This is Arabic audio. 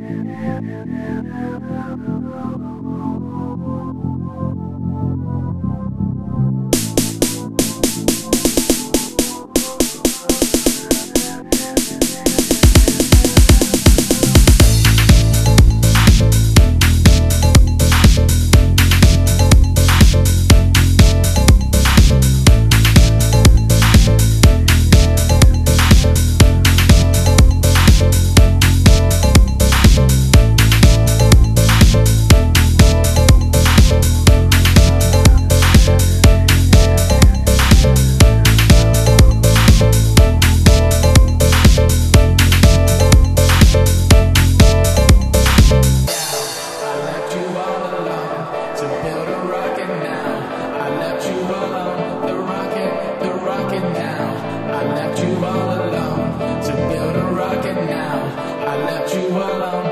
Thank you. 去换